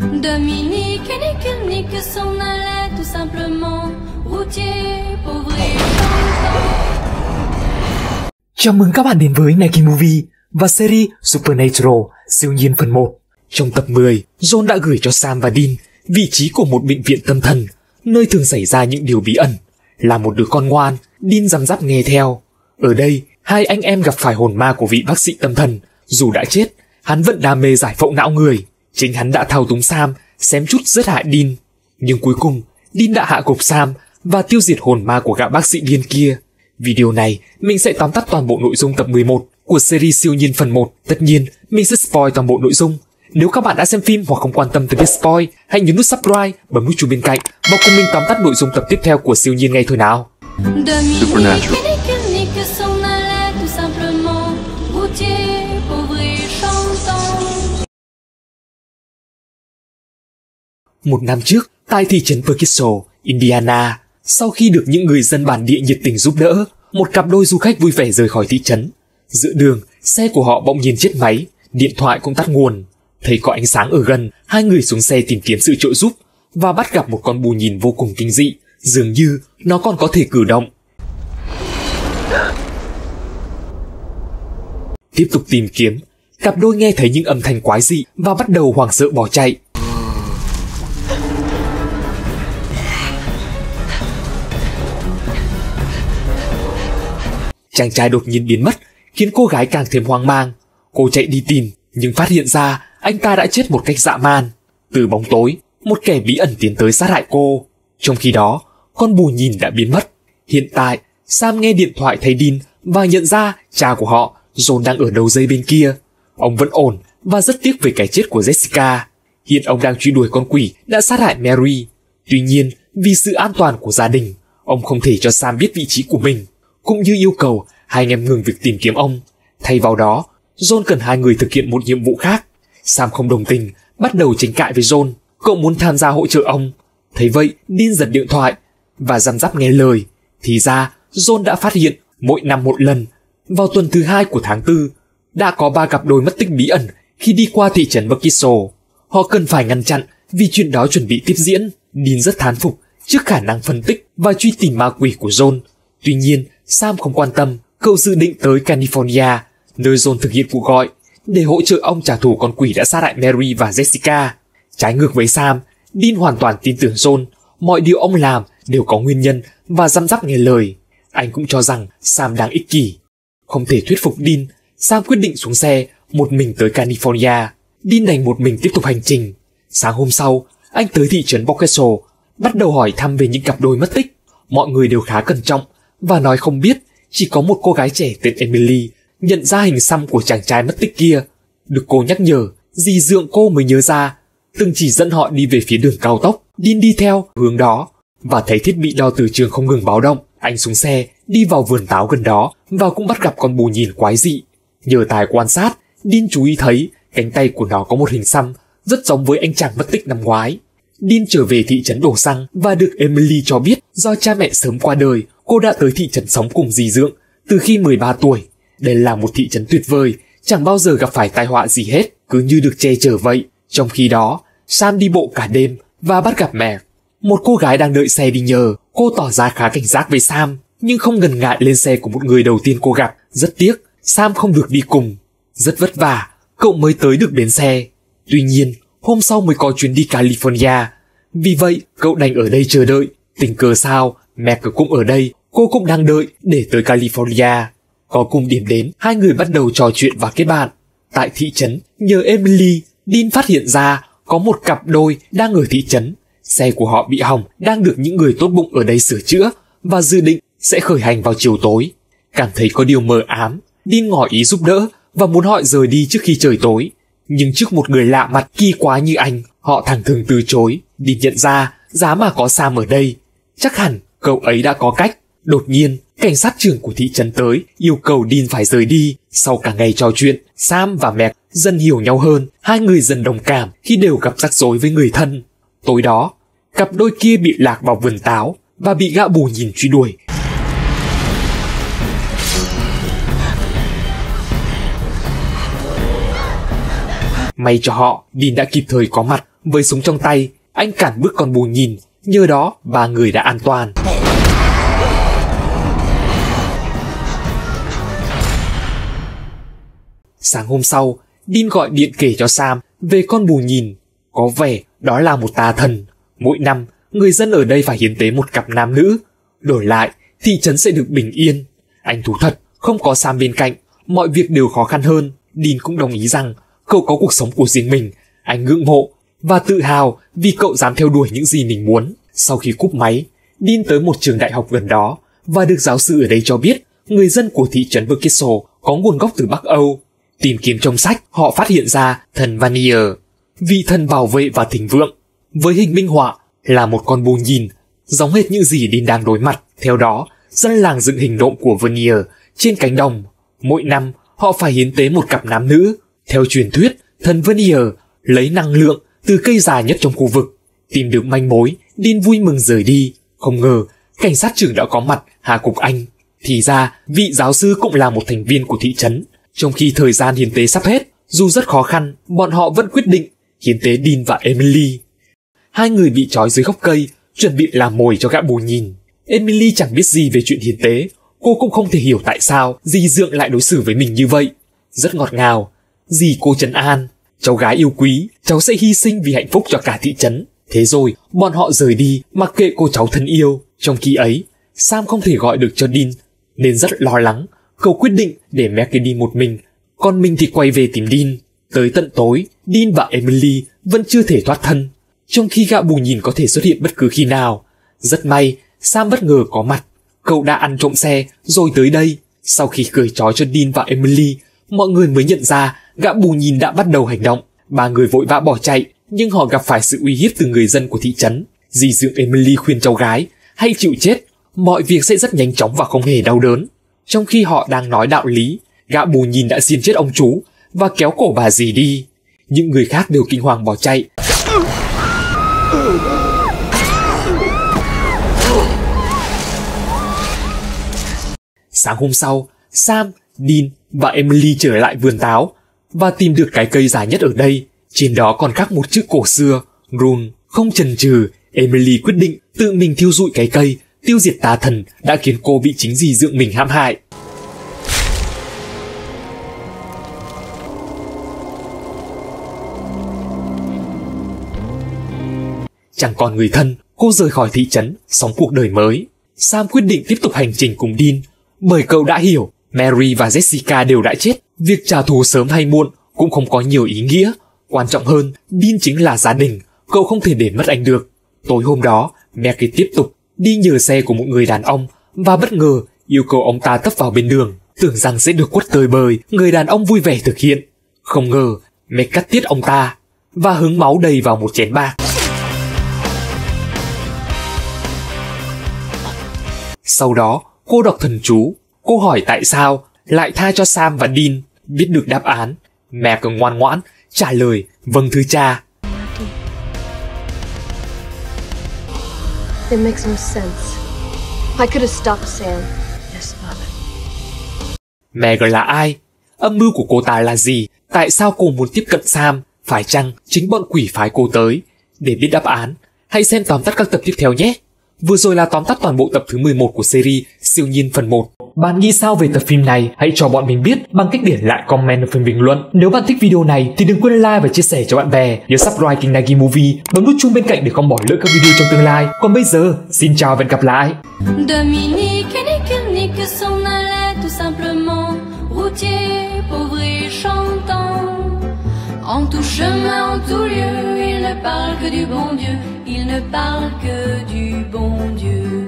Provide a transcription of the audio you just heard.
Dominique et Nick, s'en allait tout simplement. Routier, pauvre. Chào mừng các bạn đến với Nike Movie và series Supernatural siêu nhiên phần 1. Trong tập 10, John đã gửi cho Sam và Dean vị trí của một bệnh viện tâm thần, nơi thường xảy ra những điều bí ẩn. Là một đứa con ngoan, Dean răm rắp nghe theo. Ở đây, hai anh em gặp phải hồn ma của vị bác sĩ tâm thần. Dù đã chết, hắn vẫn đam mê giải phẫu não người. Chính hắn đã thao túng Sam, xém chút giết hại Dean. Nhưng cuối cùng, Dean đã hạ gục Sam và tiêu diệt hồn ma của gã bác sĩ điên kia. Video này, mình sẽ tóm tắt toàn bộ nội dung tập 11 của series siêu nhiên phần 1. Tất nhiên, mình sẽ spoil toàn bộ nội dung. Nếu các bạn đã xem phim hoặc không quan tâm tới việc spoil, hãy nhấn nút subscribe, bấm nút chuông bên cạnh và cùng mình tóm tắt nội dung tập tiếp theo của siêu nhiên ngay thôi nào. Supernatural. Một năm trước, tại thị trấn Perkiso, Indiana, sau khi được những người dân bản địa nhiệt tình giúp đỡ, một cặp đôi du khách vui vẻ rời khỏi thị trấn. Giữa đường, xe của họ bỗng nhiên chết máy, điện thoại cũng tắt nguồn. Thấy có ánh sáng ở gần, hai người xuống xe tìm kiếm sự trợ giúp và bắt gặp một con bù nhìn vô cùng kinh dị, dường như nó còn có thể cử động. Tiếp tục tìm kiếm, cặp đôi nghe thấy những âm thanh quái dị và bắt đầu hoảng sợ bỏ chạy. Chàng trai đột nhiên biến mất, khiến cô gái càng thêm hoang mang. Cô chạy đi tìm, nhưng phát hiện ra anh ta đã chết một cách dã man. Từ bóng tối, một kẻ bí ẩn tiến tới sát hại cô. Trong khi đó, con bù nhìn đã biến mất. Hiện tại, Sam nghe điện thoại thấy Dean và nhận ra cha của họ, John đang ở đầu dây bên kia. Ông vẫn ổn và rất tiếc về cái chết của Jessica. Hiện ông đang truy đuổi con quỷ đã sát hại Mary. Tuy nhiên, vì sự an toàn của gia đình, ông không thể cho Sam biết vị trí của mình cũng như yêu cầu hai anh em ngừng việc tìm kiếm ông. Thay vào đó, John cần hai người thực hiện một nhiệm vụ khác. Sam không đồng tình, bắt đầu tranh cãi với John. Cậu muốn tham gia hỗ trợ ông. Thấy vậy, Dean giật điện thoại và răm rắp nghe lời. Thì ra, John đã phát hiện mỗi năm một lần, vào tuần thứ hai của tháng tư, đã có ba cặp đôi mất tích bí ẩn khi đi qua thị trấn Buckiso. Họ cần phải ngăn chặn vì chuyện đó chuẩn bị tiếp diễn. Dean rất thán phục trước khả năng phân tích và truy tìm ma quỷ của John. Tuy nhiên, Sam không quan tâm, cậu dự định tới California, nơi John thực hiện cuộc gọi, để hỗ trợ ông trả thù con quỷ đã sát hại Mary và Jessica. Trái ngược với Sam, Dean hoàn toàn tin tưởng John, mọi điều ông làm đều có nguyên nhân và răm rắp nghe lời. Anh cũng cho rằng Sam đang ích kỷ. Không thể thuyết phục Dean, Sam quyết định xuống xe, một mình tới California. Dean đành một mình tiếp tục hành trình. Sáng hôm sau, anh tới thị trấn Bokeso, bắt đầu hỏi thăm về những cặp đôi mất tích. Mọi người đều khá cẩn trọng và nói không biết chỉ có một cô gái trẻ tên Emily nhận ra hình xăm của chàng trai mất tích kia. Được cô nhắc nhở, dì dượng cô mới nhớ ra, từng chỉ dẫn họ đi về phía đường cao tốc, Dean đi theo hướng đó và thấy thiết bị đo từ trường không ngừng báo động. Anh xuống xe, đi vào vườn táo gần đó và cũng bắt gặp con bù nhìn quái dị. Nhờ tài quan sát, Dean chú ý thấy cánh tay của nó có một hình xăm rất giống với anh chàng mất tích năm ngoái. Dean trở về thị trấn đổ xăng và được Emily cho biết do cha mẹ sớm qua đời, cô đã tới thị trấn sống cùng dì dưỡng từ khi 13 tuổi. Đây là một thị trấn tuyệt vời, chẳng bao giờ gặp phải tai họa gì hết, cứ như được che chở vậy. Trong khi đó, Sam đi bộ cả đêm và bắt gặp mẹ. Một cô gái đang đợi xe đi nhờ, cô tỏ ra khá cảnh giác với Sam, nhưng không ngần ngại lên xe của một người đầu tiên cô gặp. Rất tiếc, Sam không được đi cùng. Rất vất vả, cậu mới tới được bến xe. Tuy nhiên, hôm sau mới có chuyến đi California. Vì vậy, cậu đành ở đây chờ đợi. Tình cờ sao, mẹ cũng ở đây, cô cũng đang đợi để tới California. Có cùng điểm đến, hai người bắt đầu trò chuyện và kết bạn. Tại thị trấn, nhờ Emily, Dean phát hiện ra có một cặp đôi đang ở thị trấn. Xe của họ bị hỏng, đang được những người tốt bụng ở đây sửa chữa và dự định sẽ khởi hành vào chiều tối. Cảm thấy có điều mờ ám, Dean ngỏ ý giúp đỡ và muốn họ rời đi trước khi trời tối. Nhưng trước một người lạ mặt kỳ quá như anh, họ thẳng thừng từ chối. Dean nhận ra, giá mà có Sam ở đây, chắc hẳn cậu ấy đã có cách. Đột nhiên, cảnh sát trưởng của thị trấn tới yêu cầu Dean phải rời đi. Sau cả ngày trò chuyện, Sam và Mac dần hiểu nhau hơn, hai người dần đồng cảm khi đều gặp rắc rối với người thân. Tối đó, cặp đôi kia bị lạc vào vườn táo và bị gã bù nhìn truy đuổi. May cho họ, Dean đã kịp thời có mặt Với súng trong tay, anh cản bước con bù nhìn, nhờ đó ba người đã an toàn. Sáng hôm sau, Dean gọi điện kể cho Sam về con bù nhìn. Có vẻ đó là một tà thần. Mỗi năm, người dân ở đây phải hiến tế một cặp nam nữ. Đổi lại, thị trấn sẽ được bình yên. Anh thú thật, không có Sam bên cạnh, mọi việc đều khó khăn hơn. Dean cũng đồng ý rằng cậu có cuộc sống của riêng mình. Anh ngưỡng mộ và tự hào vì cậu dám theo đuổi những gì mình muốn. Sau khi cúp máy, Dean tới một trường đại học gần đó và được giáo sư ở đây cho biết người dân của thị trấn Burkittsville có nguồn gốc từ Bắc Âu. Tìm kiếm trong sách, họ phát hiện ra thần Vanier, vị thần bảo vệ và thịnh vượng. Với hình minh họa là một con bù nhìn, giống hệt những gì đinh đang đối mặt. Theo đó, dân làng dựng hình nộm của Vanier trên cánh đồng. Mỗi năm, họ phải hiến tế một cặp nam nữ. Theo truyền thuyết, thần Vanier lấy năng lượng từ cây già nhất trong khu vực. Tìm được manh mối, đinh vui mừng rời đi. Không ngờ, cảnh sát trưởng đã có mặt hạ cục anh. Thì ra, vị giáo sư cũng là một thành viên của thị trấn. Trong khi thời gian hiến tế sắp hết, dù rất khó khăn, bọn họ vẫn quyết định hiến tế Dean và Emily. Hai người bị trói dưới gốc cây, chuẩn bị làm mồi cho gã bù nhìn. Emily chẳng biết gì về chuyện hiến tế, cô cũng không thể hiểu tại sao dì dượng lại đối xử với mình như vậy. Rất ngọt ngào, dì cô trấn an, cháu gái yêu quý, cháu sẽ hy sinh vì hạnh phúc cho cả thị trấn. Thế rồi, bọn họ rời đi mặc kệ cô cháu thân yêu. Trong khi ấy, Sam không thể gọi được cho Dean, nên rất lo lắng. Cậu quyết định để Maggie đi một mình, còn mình thì quay về tìm Dean. Tới tận tối, Dean và Emily vẫn chưa thể thoát thân, trong khi gã bù nhìn có thể xuất hiện bất cứ khi nào. Rất may, Sam bất ngờ có mặt. Cậu đã ăn trộm xe rồi tới đây. Sau khi cười trói cho Dean và Emily, mọi người mới nhận ra gã bù nhìn đã bắt đầu hành động. Ba người vội vã bỏ chạy, nhưng họ gặp phải sự uy hiếp từ người dân của thị trấn. Dì dưỡng Emily khuyên cháu gái, hãy chịu chết, mọi việc sẽ rất nhanh chóng và không hề đau đớn. Trong khi họ đang nói đạo lý, gã bù nhìn đã xiên chết ông chú và kéo cổ bà dì đi. Những người khác đều kinh hoàng bỏ chạy. Sáng hôm sau, Sam, Dean và Emily trở lại vườn táo và tìm được cái cây dài nhất ở đây. Trên đó còn khắc một chữ cổ xưa, Rune. Không chần chừ, Emily quyết định tự mình thiêu dụi cái cây, tiêu diệt tà thần đã khiến cô bị chính dì dượng mình hãm hại. Chẳng còn người thân, cô rời khỏi thị trấn, sống cuộc đời mới. Sam quyết định tiếp tục hành trình cùng Dean, bởi cậu đã hiểu Mary và Jessica đều đã chết, việc trả thù sớm hay muộn cũng không có nhiều ý nghĩa. Quan trọng hơn, Dean chính là gia đình, cậu không thể để mất anh được. Tối hôm đó, mary tiếp tục đi nhờ xe của một người đàn ông và bất ngờ yêu cầu ông ta tấp vào bên đường, tưởng rằng sẽ được quất tơi bời, người đàn ông vui vẻ thực hiện. Không ngờ, mẹ cắt tiết ông ta và hứng máu đầy vào một chén bạc. Sau đó, cô đọc thần chú. Cô hỏi tại sao lại tha cho Sam và Dean. Biết được đáp án, mẹ cứ ngoan ngoãn trả lời vâng thưa cha. It makes no sense. I could have stopped Sam. Yes, Father. Meg là ai? Âm mưu của cô ta là gì? Tại sao cô muốn tiếp cận Sam? Phải chăng chính bọn quỷ phái cô tới? Để biết đáp án, hãy xem tóm tắt các tập tiếp theo nhé! Vừa rồi là tóm tắt toàn bộ tập thứ 11 của series Siêu Nhiên phần 1. Bạn nghĩ sao về tập phim này? Hãy cho bọn mình biết bằng cách để lại comment ở phần bình luận. Nếu bạn thích video này thì đừng quên like và chia sẻ cho bạn bè. Nhớ subscribe kênh Nagi Movie, bấm nút chuông bên cạnh để không bỏ lỡ các video trong tương lai. Còn bây giờ, xin chào và hẹn gặp lại. Dominique allait tout simplement, routier, pauvre et chantant. En tout chemin, en tout lieu, il ne parle que du bon Dieu, ne parle que du bon Dieu.